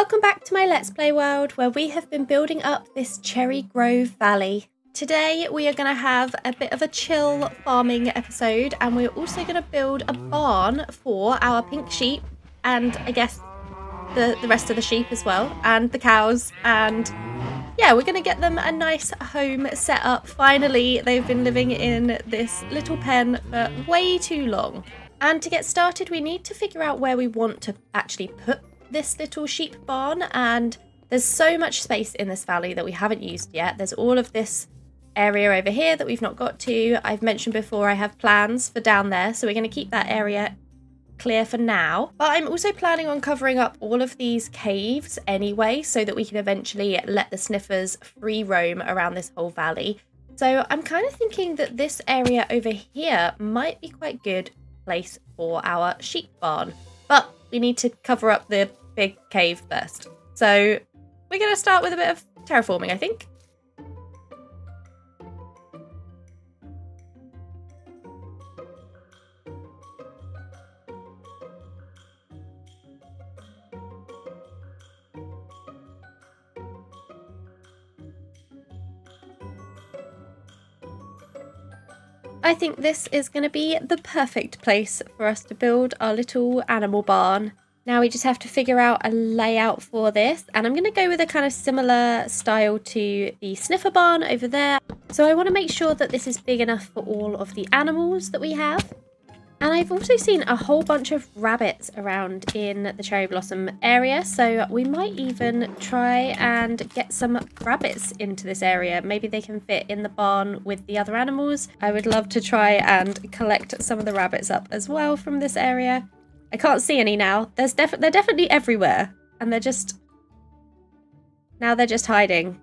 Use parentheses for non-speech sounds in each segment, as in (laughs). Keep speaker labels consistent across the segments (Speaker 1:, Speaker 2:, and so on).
Speaker 1: Welcome back to my Let's Play world where we have been building up this Cherry Grove Valley. Today we are going to have a bit of a chill farming episode and we're also going to build a barn for our pink sheep and I guess the, the rest of the sheep as well and the cows and yeah we're going to get them a nice home set up. Finally they've been living in this little pen for way too long. And to get started, we need to figure out where we want to actually put this little sheep barn. And there's so much space in this valley that we haven't used yet. There's all of this area over here that we've not got to. I've mentioned before I have plans for down there, so we're going to keep that area clear for now. But I'm also planning on covering up all of these caves anyway, so that we can eventually let the sniffers free roam around this whole valley. So I'm kind of thinking that this area over here might be quite good place for our sheep barn. But we need to cover up the big cave first. So we're going to start with a bit of terraforming, I think. I think this is going to be the perfect place for us to build our little animal barn. Now we just have to figure out a layout for this and I'm going to go with a kind of similar style to the sniffer barn over there. So I want to make sure that this is big enough for all of the animals that we have. And I've also seen a whole bunch of rabbits around in the cherry blossom area, so we might even try and get some rabbits into this area. Maybe they can fit in the barn with the other animals. I would love to try and collect some of the rabbits up as well from this area. I can't see any now. There's def they're definitely everywhere, and they're just... Now they're just hiding.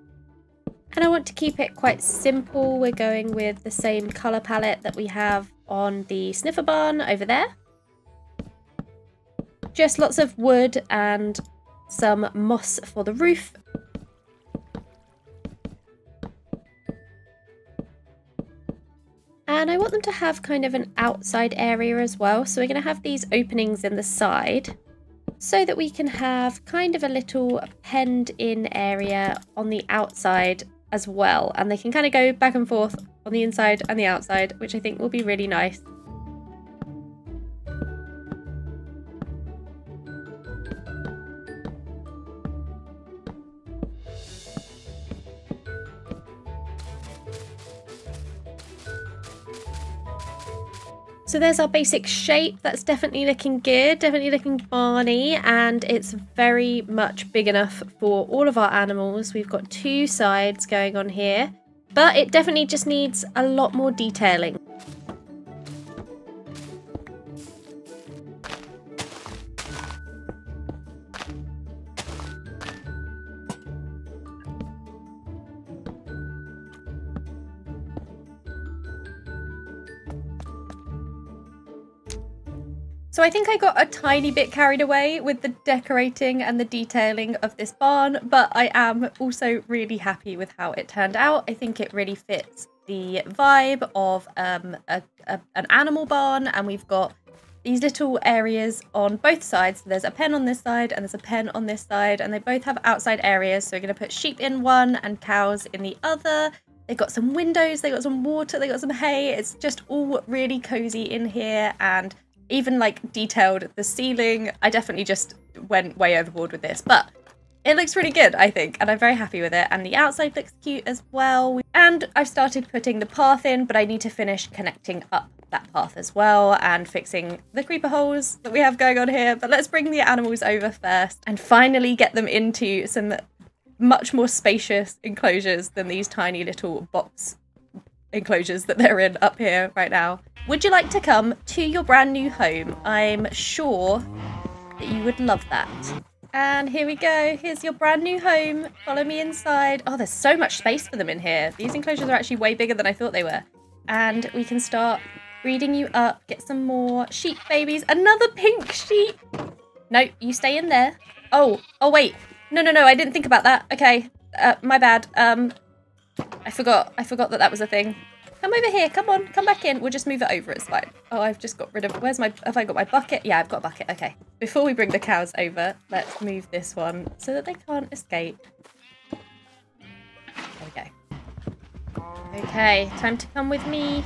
Speaker 1: And I want to keep it quite simple. We're going with the same colour palette that we have on the sniffer barn over there. Just lots of wood and some moss for the roof. And I want them to have kind of an outside area as well. So we're going to have these openings in the side so that we can have kind of a little penned in area on the outside as well. And they can kind of go back and forth on the inside and the outside, which I think will be really nice. So there's our basic shape. That's definitely looking good, definitely looking barney, and it's very much big enough for all of our animals. We've got two sides going on here, but it definitely just needs a lot more detailing. So I think I got a tiny bit carried away with the decorating and the detailing of this barn, but I am also really happy with how it turned out. I think it really fits the vibe of um, a, a, an animal barn and we've got these little areas on both sides. So there's a pen on this side and there's a pen on this side and they both have outside areas. So we're going to put sheep in one and cows in the other. They've got some windows, they've got some water, they've got some hay. It's just all really cozy in here and even like detailed the ceiling. I definitely just went way overboard with this, but it looks really good, I think, and I'm very happy with it. And the outside looks cute as well. And I've started putting the path in, but I need to finish connecting up that path as well and fixing the creeper holes that we have going on here. But let's bring the animals over first and finally get them into some much more spacious enclosures than these tiny little box enclosures that they're in up here right now. Would you like to come to your brand new home? I'm sure that you would love that. And here we go. Here's your brand new home. Follow me inside. Oh, there's so much space for them in here. These enclosures are actually way bigger than I thought they were. And we can start breeding you up, get some more sheep babies. Another pink sheep. No, you stay in there. Oh, oh wait. No, no, no, I didn't think about that. Okay, uh, my bad. Um, I forgot. I forgot that that was a thing. Come over here. Come on. Come back in. We'll just move it over. It's fine. Oh, I've just got rid of... Where's my... Have I got my bucket? Yeah, I've got a bucket. Okay. Before we bring the cows over, let's move this one so that they can't escape. There we go. Okay, time to come with me.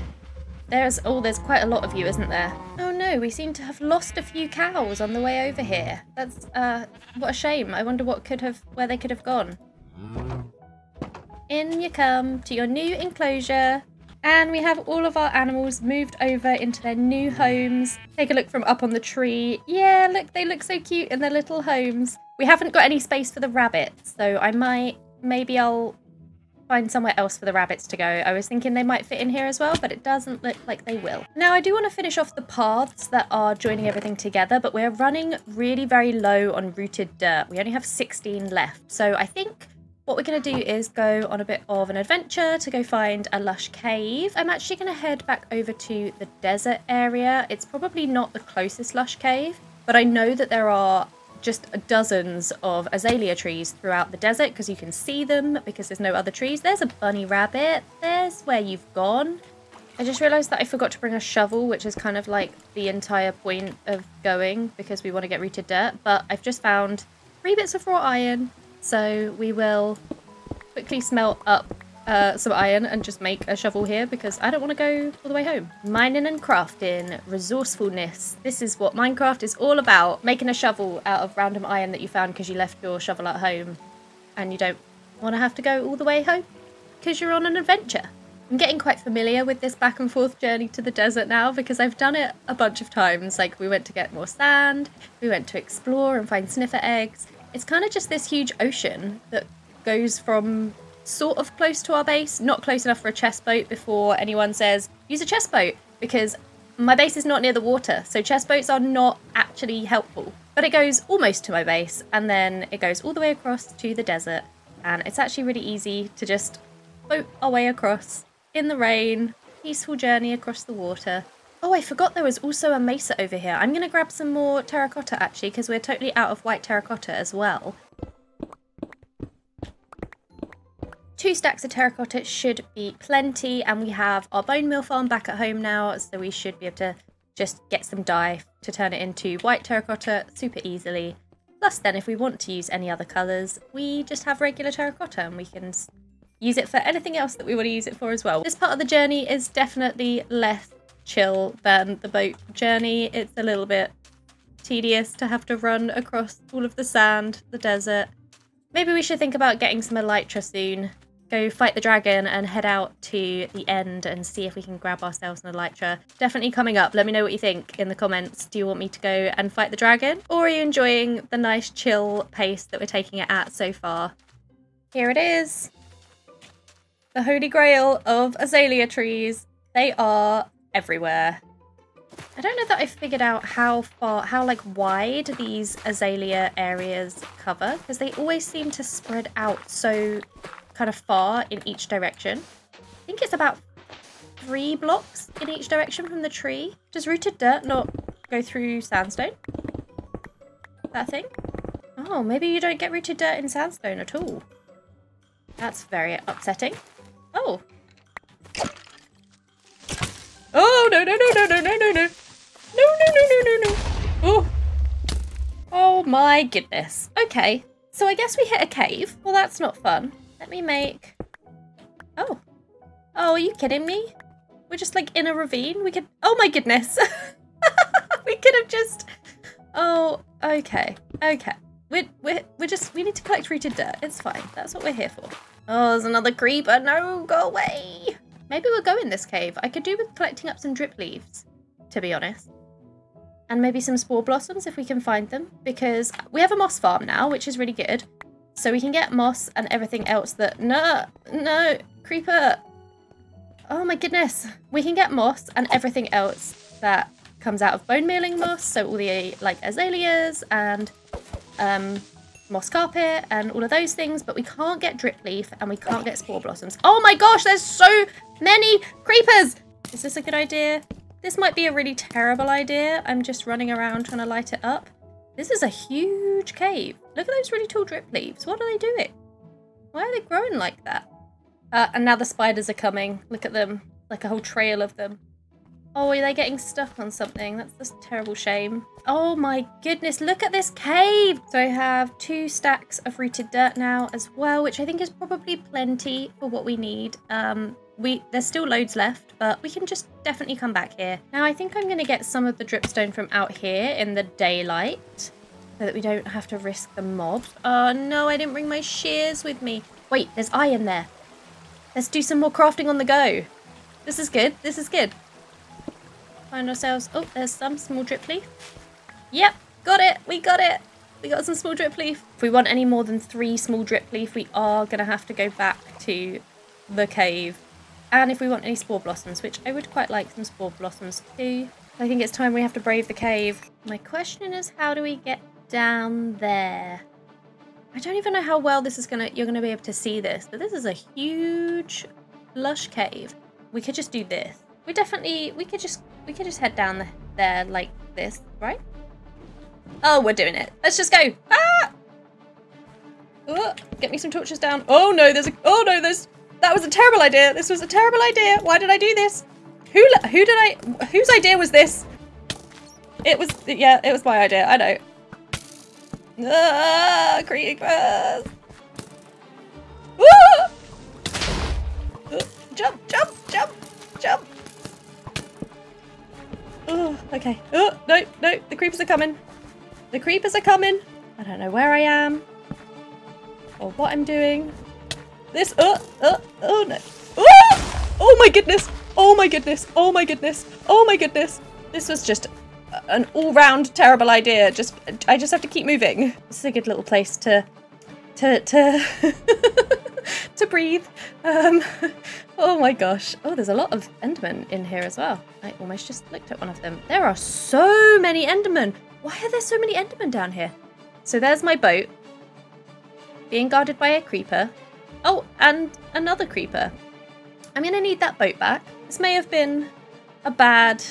Speaker 1: There's... Oh, there's quite a lot of you, isn't there? Oh no, we seem to have lost a few cows on the way over here. That's, uh... What a shame. I wonder what could have... Where they could have gone. In you come to your new enclosure. And we have all of our animals moved over into their new homes. Take a look from up on the tree. Yeah, look, they look so cute in their little homes. We haven't got any space for the rabbits, so I might, maybe I'll find somewhere else for the rabbits to go. I was thinking they might fit in here as well, but it doesn't look like they will. Now, I do want to finish off the paths that are joining everything together, but we're running really very low on rooted dirt. We only have 16 left, so I think what we're going to do is go on a bit of an adventure to go find a lush cave. I'm actually going to head back over to the desert area. It's probably not the closest lush cave, but I know that there are just dozens of azalea trees throughout the desert because you can see them because there's no other trees. There's a bunny rabbit. There's where you've gone. I just realised that I forgot to bring a shovel, which is kind of like the entire point of going because we want to get rooted dirt. But I've just found three bits of raw iron, so we will quickly smelt up uh, some iron and just make a shovel here because I don't want to go all the way home. Mining and crafting, resourcefulness. This is what Minecraft is all about. Making a shovel out of random iron that you found because you left your shovel at home and you don't want to have to go all the way home because you're on an adventure. I'm getting quite familiar with this back and forth journey to the desert now because I've done it a bunch of times. Like we went to get more sand, we went to explore and find sniffer eggs, it's kind of just this huge ocean that goes from sort of close to our base, not close enough for a chest boat before anyone says, use a chest boat, because my base is not near the water, so chest boats are not actually helpful. But it goes almost to my base, and then it goes all the way across to the desert, and it's actually really easy to just boat our way across in the rain, peaceful journey across the water. Oh, I forgot there was also a mesa over here. I'm going to grab some more terracotta, actually, because we're totally out of white terracotta as well. Two stacks of terracotta should be plenty, and we have our bone meal farm back at home now, so we should be able to just get some dye to turn it into white terracotta super easily. Plus then, if we want to use any other colours, we just have regular terracotta and we can use it for anything else that we want to use it for as well. This part of the journey is definitely less chill than the boat journey. It's a little bit tedious to have to run across all of the sand, the desert. Maybe we should think about getting some elytra soon. Go fight the dragon and head out to the end and see if we can grab ourselves an elytra. Definitely coming up. Let me know what you think in the comments. Do you want me to go and fight the dragon? Or are you enjoying the nice chill pace that we're taking it at so far? Here it is. The holy grail of azalea trees. They are everywhere. I don't know that I figured out how far, how like wide these azalea areas cover because they always seem to spread out so kind of far in each direction. I think it's about three blocks in each direction from the tree. Does rooted dirt not go through sandstone? That thing? Oh, maybe you don't get rooted dirt in sandstone at all. That's very upsetting. Oh, Oh, no, no, no, no, no, no, no, no. No, no, no, no, no, no. Oh. Oh my goodness. Okay, so I guess we hit a cave. Well, that's not fun. Let me make... Oh. Oh, are you kidding me? We're just like in a ravine. We could... Oh my goodness. (laughs) we could have just... Oh, okay. Okay. We're, we're, we're just... We need to collect rooted dirt. It's fine. That's what we're here for. Oh, there's another creeper. No, go away. Maybe we'll go in this cave. I could do with collecting up some drip leaves, to be honest. And maybe some spore blossoms if we can find them. Because we have a moss farm now, which is really good. So we can get moss and everything else that... No! No! Creeper! Oh my goodness! We can get moss and everything else that comes out of bone mealing moss. So all the like azaleas and um, moss carpet and all of those things, but we can't get drip leaf and we can't get spore blossoms. Oh my gosh, there's so many creepers! Is this a good idea? This might be a really terrible idea. I'm just running around trying to light it up. This is a huge cave. Look at those really tall drip leaves. What are they doing? Why are they growing like that? Uh, and now the spiders are coming. Look at them. like a whole trail of them. Oh, are they getting stuck on something? That's a terrible shame. Oh my goodness, look at this cave! So I have two stacks of rooted dirt now as well, which I think is probably plenty for what we need. Um, we There's still loads left, but we can just definitely come back here. Now I think I'm going to get some of the dripstone from out here in the daylight so that we don't have to risk the mob. Oh no, I didn't bring my shears with me. Wait, there's iron there. Let's do some more crafting on the go. This is good, this is good. Find ourselves... Oh, there's some small drip leaf. Yep, got it. We got it. We got some small drip leaf. If we want any more than three small drip leaf, we are going to have to go back to the cave. And if we want any spore blossoms, which I would quite like some spore blossoms too. I think it's time we have to brave the cave. My question is, how do we get down there? I don't even know how well this is gonna you're gonna be able to see this, but this is a huge lush cave. We could just do this. We definitely we could just we could just head down there like this, right? Oh, we're doing it. Let's just go. Ah! Oh, get me some torches down. Oh no, there's a. Oh no, there's. That was a terrible idea. This was a terrible idea. Why did I do this? Who? Who did I? Whose idea was this? It was. Yeah, it was my idea. I know. Ah, creepers. Ah! Jump! Jump! Jump! Okay. Oh, no, no, the creepers are coming. The creepers are coming. I don't know where I am or what I'm doing. This, oh, oh, oh no. Oh, oh my goodness. Oh my goodness. Oh my goodness. Oh my goodness. This was just an all-round terrible idea. Just, I just have to keep moving. This is a good little place to, to, to, (laughs) to breathe. Um, (laughs) oh my gosh. Oh, there's a lot of Endermen in here as well. I almost just looked at one of them. There are so many Endermen. Why are there so many Endermen down here? So there's my boat. Being guarded by a creeper. Oh, and another creeper. I'm going to need that boat back. This may have been a bad...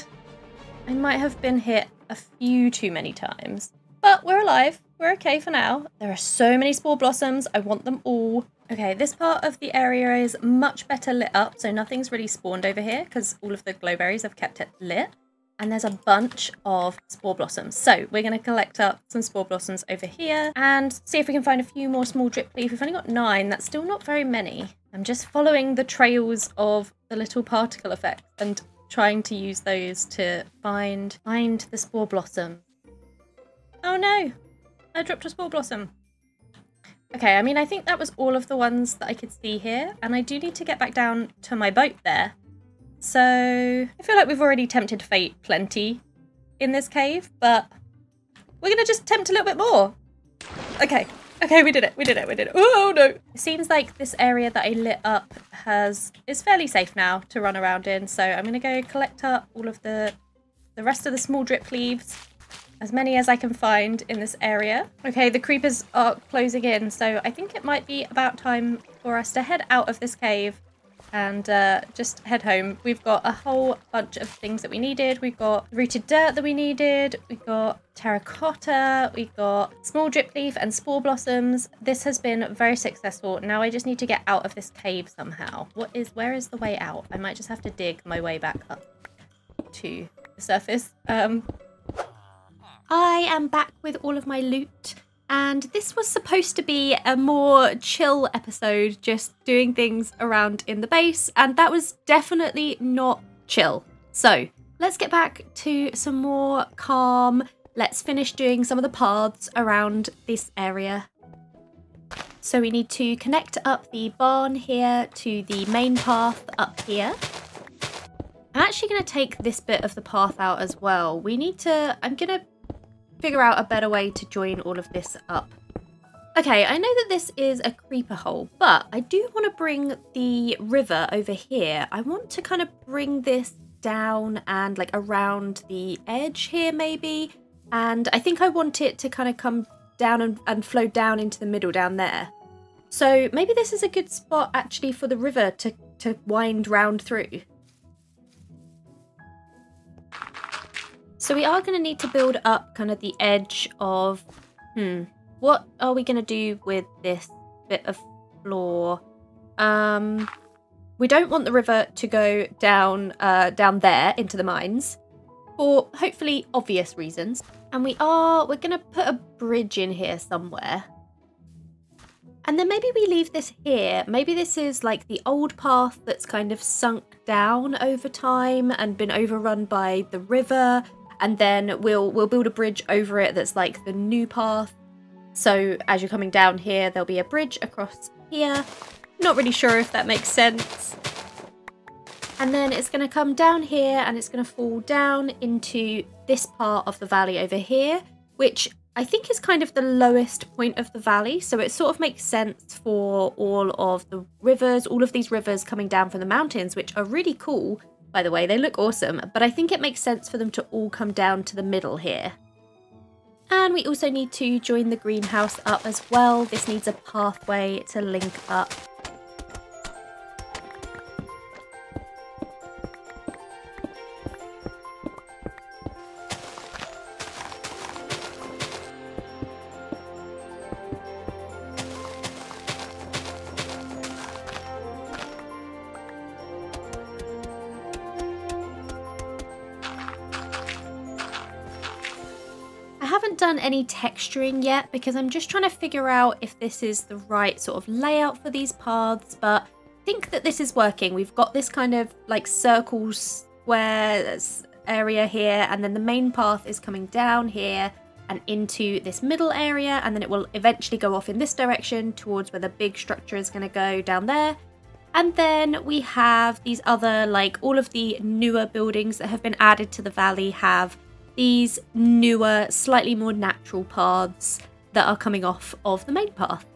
Speaker 1: I might have been hit a few too many times. But we're alive. We're okay for now. There are so many spore blossoms. I want them all. Okay, this part of the area is much better lit up, so nothing's really spawned over here because all of the glowberries have kept it lit. And there's a bunch of spore blossoms. So we're going to collect up some spore blossoms over here and see if we can find a few more small drip leaf. We've only got nine. That's still not very many. I'm just following the trails of the little particle effect and trying to use those to find find the spore blossom. Oh no! I dropped a spore blossom. Okay, I mean, I think that was all of the ones that I could see here. And I do need to get back down to my boat there. So I feel like we've already tempted fate plenty in this cave, but we're going to just tempt a little bit more. Okay, okay, we did it, we did it, we did it. Oh, no. It seems like this area that I lit up has is fairly safe now to run around in. So I'm going to go collect up all of the, the rest of the small drip leaves as many as I can find in this area. Okay, the creepers are closing in, so I think it might be about time for us to head out of this cave and uh, just head home. We've got a whole bunch of things that we needed. We've got rooted dirt that we needed. We've got terracotta. We've got small drip leaf and spore blossoms. This has been very successful. Now I just need to get out of this cave somehow. What is, where is the way out? I might just have to dig my way back up to the surface. Um, I am back with all of my loot. And this was supposed to be a more chill episode, just doing things around in the base, and that was definitely not chill. So let's get back to some more calm. Let's finish doing some of the paths around this area. So we need to connect up the barn here to the main path up here. I'm actually going to take this bit of the path out as well. We need to, I'm going to figure out a better way to join all of this up. Okay, I know that this is a creeper hole, but I do want to bring the river over here. I want to kind of bring this down and like around the edge here maybe. And I think I want it to kind of come down and, and flow down into the middle down there. So maybe this is a good spot actually for the river to, to wind round through. So we are going to need to build up kind of the edge of, hmm, what are we going to do with this bit of floor? Um, we don't want the river to go down uh, down there into the mines for hopefully obvious reasons. And we are, we're going to put a bridge in here somewhere. And then maybe we leave this here. Maybe this is like the old path that's kind of sunk down over time and been overrun by the river. And then we'll we'll build a bridge over it that's like the new path. So as you're coming down here, there'll be a bridge across here. Not really sure if that makes sense. And then it's going to come down here and it's going to fall down into this part of the valley over here, which I think is kind of the lowest point of the valley. So it sort of makes sense for all of the rivers, all of these rivers coming down from the mountains, which are really cool, by the way. They look awesome. But I think it makes sense for them to all come down to the middle here. And we also need to join the greenhouse up as well. This needs a pathway to link up done any texturing yet because I'm just trying to figure out if this is the right sort of layout for these paths, but I think that this is working. We've got this kind of like circle square area here, and then the main path is coming down here and into this middle area, and then it will eventually go off in this direction towards where the big structure is going to go down there. And then we have these other, like all of the newer buildings that have been added to the valley have these newer, slightly more natural paths that are coming off of the main path.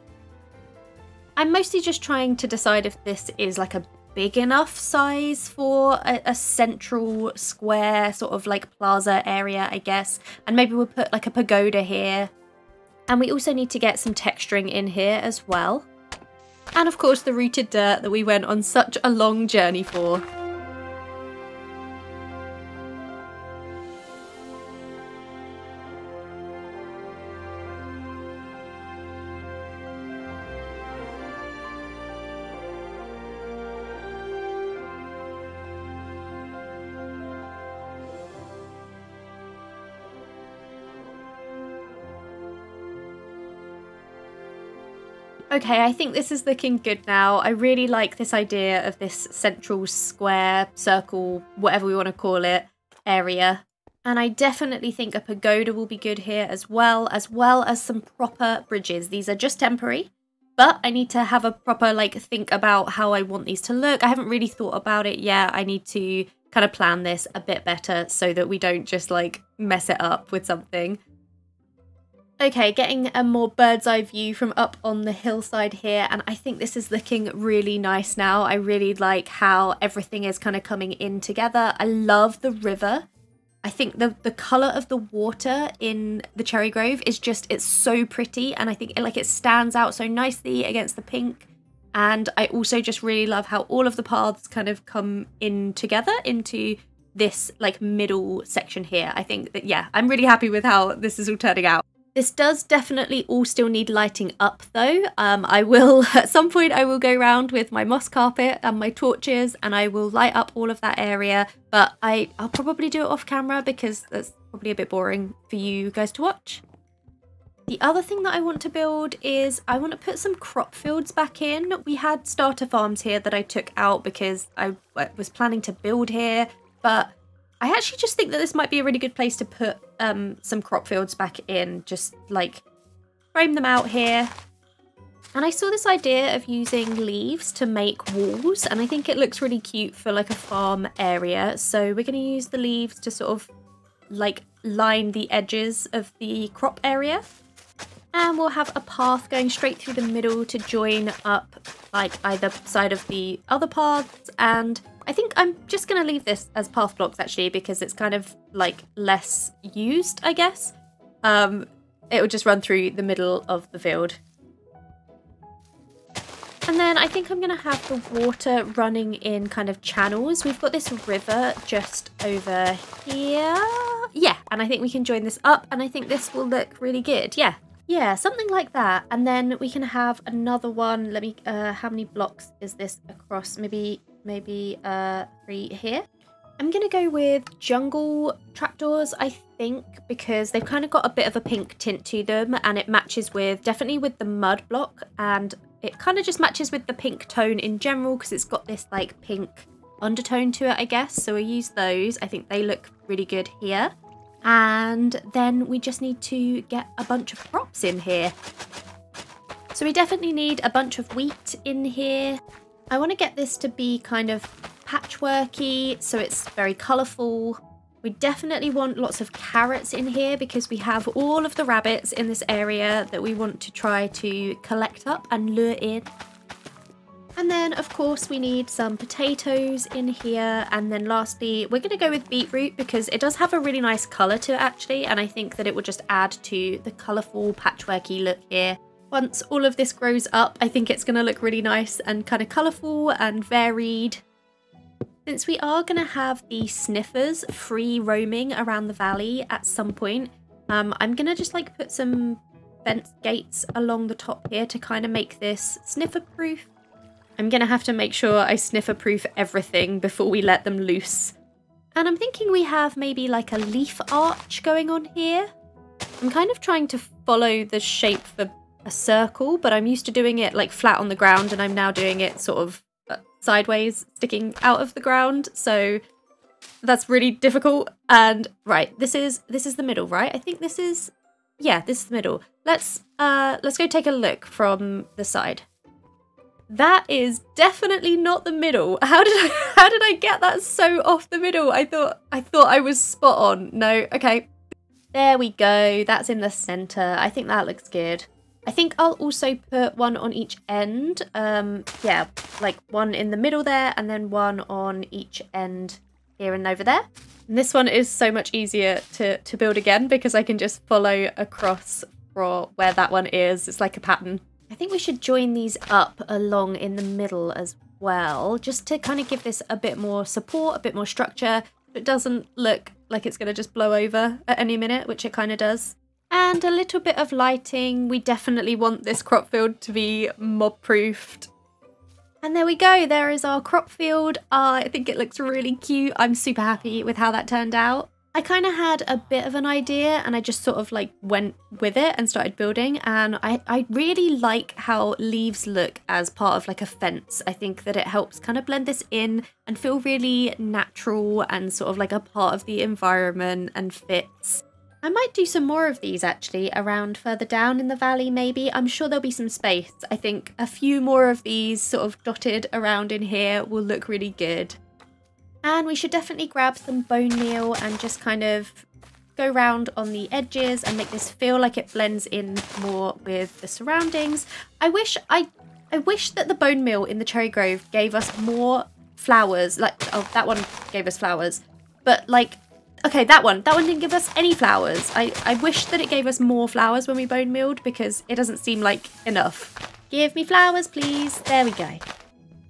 Speaker 1: I'm mostly just trying to decide if this is like a big enough size for a, a, central square sort of like plaza area, I guess. And maybe we'll put like a pagoda here. And we also need to get some texturing in here as well. And of course the rooted dirt that we went on such a long journey for. Okay, I think this is looking good now. I really like this idea of this central square, circle, whatever we want to call it, area. And I definitely think a pagoda will be good here as well, as well as some proper bridges. These are just temporary, but I need to have a proper, like, think about how I want these to look. I haven't really thought about it yet. I need to kind of plan this a bit better so that we don't just, like, mess it up with something. Okay, getting a more bird's eye view from up on the hillside here, and I think this is looking really nice now. I really like how everything is kind of coming in together. I love the river. I think the, the colour of the water in the Cherry Grove is just, it's so pretty, and I think it, like it stands out so nicely against the pink. And I also just really love how all of the paths kind of come in together into this like middle section here. I think that, yeah, I'm really happy with how this is all turning out. This does definitely all still need lighting up though. Um, I will, (laughs) at some point, I will go around with my moss carpet and my torches and I will light up all of that area. But I, I'll probably do it off camera because that's probably a bit boring for you guys to watch. The other thing that I want to build is I want to put some crop fields back in. We had starter farms here that I took out because I was planning to build here, but I actually just think that this might be a really good place to put um, some crop fields back in. Just like frame them out here. And I saw this idea of using leaves to make walls and I think it looks really cute for like a farm area. So we're going to use the leaves to sort of like line the edges of the crop area. And we'll have a path going straight through the middle to join up like either side of the other paths and I think I'm just going to leave this as path blocks actually because it's kind of like less used, I guess. Um, it will just run through the middle of the field. And then I think I'm going to have the water running in kind of channels. We've got this river just over here. Yeah, and I think we can join this up and I think this will look really good. Yeah, yeah, something like that. And then we can have another one. Let me, uh, how many blocks is this across? Maybe maybe uh, three here. I'm going to go with jungle trapdoors, I think, because they've kind of got a bit of a pink tint to them and it matches with, definitely with the mud block and it kind of just matches with the pink tone in general because it's got this like pink undertone to it, I guess. So we'll use those. I think they look really good here. And then we just need to get a bunch of props in here. So we definitely need a bunch of wheat in here. I want to get this to be kind of patchworky, so it's very colourful. We definitely want lots of carrots in here because we have all of the rabbits in this area that we want to try to collect up and lure in. And then, of course, we need some potatoes in here. And then lastly, we're going to go with beetroot because it does have a really nice colour to it, actually. And I think that it will just add to the colourful, patchworky look here. Once all of this grows up, I think it's going to look really nice and kind of colourful and varied. Since we are going to have the sniffers free roaming around the valley at some point, um, I'm going to just like put some fence gates along the top here to kind of make this sniffer proof I'm going to have to make sure I sniffer proof everything before we let them loose. And I'm thinking we have maybe like a leaf arch going on here. I'm kind of trying to follow the shape for a circle, but I'm used to doing it like flat on the ground and I'm now doing it sort of uh, sideways, sticking out of the ground. So that's really difficult. And right, this is this is the middle, right? I think this is yeah, this is the middle. Let's uh let's go take a look from the side. That is definitely not the middle. (laughs) How did I how did I get that so off the middle? I thought I thought I was spot on. No, okay. There we go. That's in the center. I think that looks good. I think I'll also put one on each end. Um yeah, like one in the middle there and then one on each end here and over there. And this one is so much easier to to build again because I can just follow across for where that one is. It's like a pattern. I think we should join these up along in the middle as well, just to kind of give this a bit more support, a bit more structure. It doesn't look like it's going to just blow over at any minute, which it kind of does. And a little bit of lighting. We definitely want this crop field to be mob proofed. And there we go, there is our crop field. Uh, I think it looks really cute. I'm super happy with how that turned out. I kind of had a bit of an idea and I just sort of like went with it and started building and I, I really like how leaves look as part of like a fence. I think that it helps kind of blend this in and feel really natural and sort of like a part of the environment and fits. I might do some more of these actually around further down in the valley maybe. I'm sure there'll be some space. I think a few more of these sort of dotted around in here will look really good. And we should definitely grab some bone meal and just kind of go round on the edges and make this feel like it blends in more with the surroundings. I wish I I wish that the bone meal in the cherry grove gave us more flowers. Like oh that one gave us flowers. But like okay, that one. That one didn't give us any flowers. I, I wish that it gave us more flowers when we bone mealed because it doesn't seem like enough. Give me flowers, please. There we go.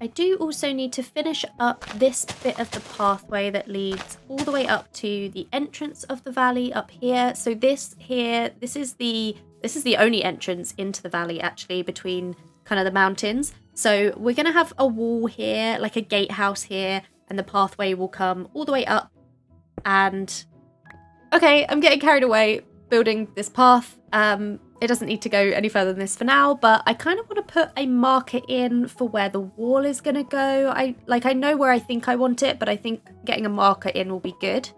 Speaker 1: I do also need to finish up this bit of the pathway that leads all the way up to the entrance of the valley up here. So this here, this is the this is the only entrance into the valley actually between kind of the mountains. So we're going to have a wall here, like a gatehouse here, and the pathway will come all the way up. And okay, I'm getting carried away building this path. Um, it doesn't need to go any further than this for now, but I kind of want to put a marker in for where the wall is going to go. I like I know where I think I want it, but I think getting a marker in will be good.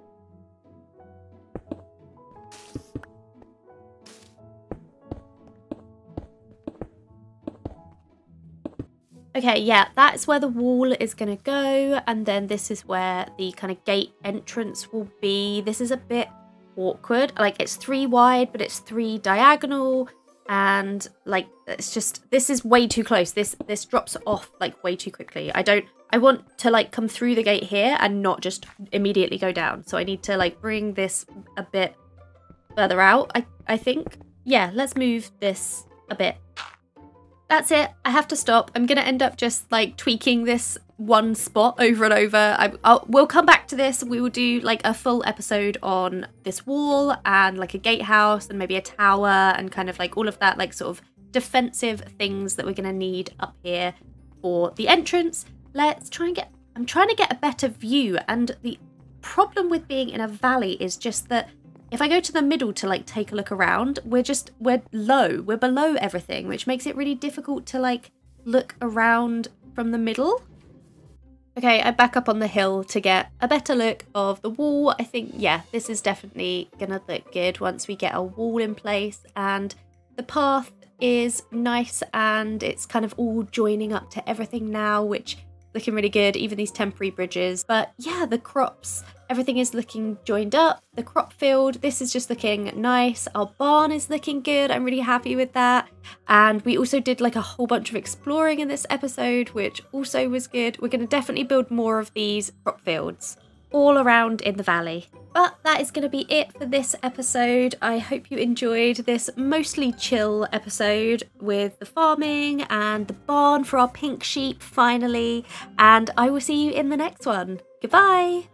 Speaker 1: Okay, yeah, that's where the wall is going to go. And then this is where the kind of gate entrance will be. This is a bit awkward. Like it's three wide, but it's three diagonal. And like, it's just, this is way too close. This, this drops off like way too quickly. I don't, I want to like come through the gate here and not just immediately go down. So I need to like bring this a bit further out, I, I think. Yeah, let's move this a bit. That's it. I have to stop. I'm going to end up just like tweaking this one spot over and over. I, I'll, we'll come back to this. We will do like a full episode on this wall and like a gatehouse and maybe a tower and kind of like all of that like sort of defensive things that we're going to need up here for the entrance. Let's try and get I'm trying to get a better view and the problem with being in a valley is just that if I go to the middle to like take a look around, we're just, we're low, we're below everything, which makes it really difficult to like look around from the middle. Okay, I back up on the hill to get a better look of the wall. I think, yeah, this is definitely gonna look good once we get a wall in place and the path is nice and it's kind of all joining up to everything now, which looking really good, even these temporary bridges. But yeah, the crops, everything is looking joined up. The crop field, this is just looking nice. Our barn is looking good. I'm really happy with that. And we also did like a whole bunch of exploring in this episode, which also was good. We're going to definitely build more of these crop fields all around in the valley. But that is going to be it for this episode. I hope you enjoyed this mostly chill episode with the farming and the barn for our pink sheep finally. And I will see you in the next one. Goodbye.